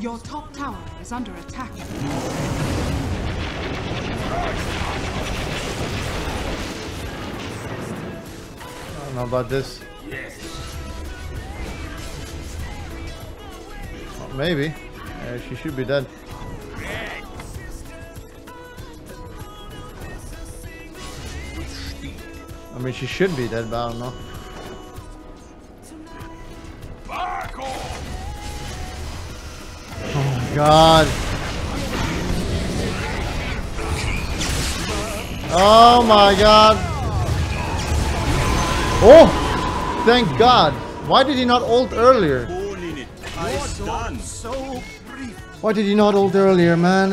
Your top tower is under attack. I don't know about this. Oh, maybe. Yeah, she should be dead. I mean, she should be dead, but I don't know. God. Oh my god. Oh! Thank god. Why did he not ult earlier? Why did he not ult earlier, man?